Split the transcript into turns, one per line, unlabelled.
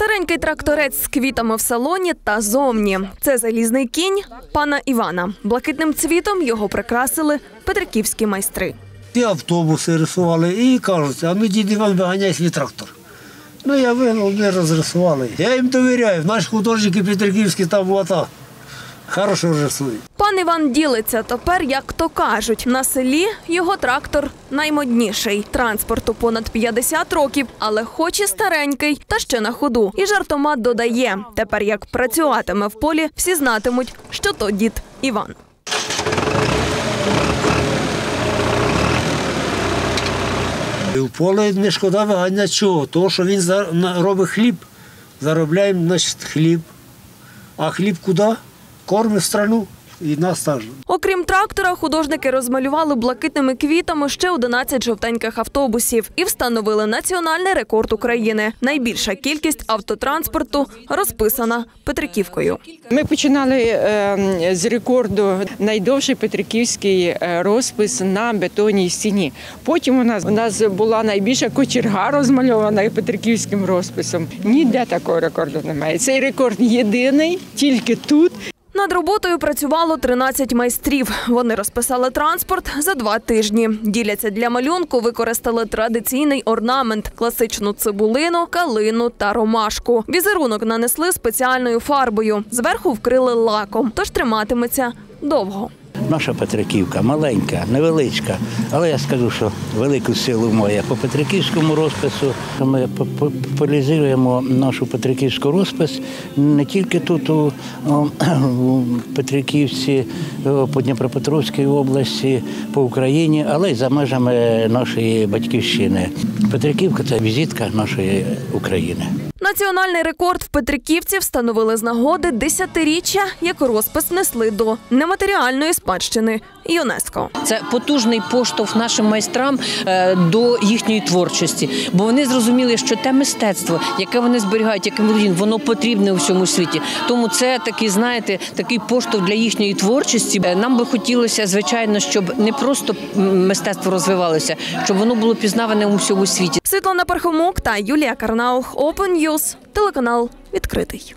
Старенький тракторець з квітами в салоні та зовні. Це залізний кінь пана Івана. Блакитним цвітом його прикрасили петриківські майстри.
І автобуси рисували, і кажуть, а ну дід Іван виганяй свій трактор. Ну я вигнав, ми розрисували. Я їм довіряю, наші художники Петриківські там вота. Хорошо рисують.
Іван ділиться тепер, як то кажуть, на селі його трактор наймодніший. Транспорту понад 50 років, але хоч і старенький, та ще на ходу. І жартома додає: тепер як працюватиме в полі, всі знатимуть, що то дід Іван.
В поле не шкода виганяти чого? Того, що він робить хліб, заробляємо значить, хліб. А хліб куди? Кормить страну і нас теж.
Окрім трактора, художники розмалювали блакитними квітами ще 11 жовтеньких автобусів і встановили національний рекорд України. Найбільша кількість автотранспорту розписана Петриківкою.
Ми починали е, з рекорду найдовший петриківський е, розпис на бетонній стіні. Потім у нас у нас була найбільша кочерга розмальована петриківським розписом. Ніде такого рекорду немає. Цей рекорд єдиний, тільки тут.
Над роботою працювало 13 майстрів. Вони розписали транспорт за два тижні. Діляться для малюнку, використали традиційний орнамент, класичну цибулину, калину та ромашку. Візерунок нанесли спеціальною фарбою. Зверху вкрили лаком, тож триматиметься довго.
Наша Петриківка маленька, невеличка, але я скажу, що велику силу має по Петриківському розпису. Ми популяризуємо нашу Петриківську розпис не тільки тут, у, у Петриківці, по Дніпропетровській області, по Україні, але й за межами нашої батьківщини. Петриківка це візитка нашої України.
Національний рекорд в Петриківці встановили з нагоди десятиріччя, як розпис несли до нематеріальної спадщини ЮНЕСКО.
Це потужний поштовх нашим майстрам е, до їхньої творчості, бо вони зрозуміли, що те мистецтво, яке вони зберігають, яке володінь, воно потрібне у всьому світі. Тому це такий, знаєте, такий поштовх для їхньої творчості. Е, Нам би хотілося, звичайно, щоб не просто мистецтво розвивалося, щоб воно було пізнаване у всьому світі.
Світлана Пархомук та Юлія Карнаух Open News, телеканал відкритий.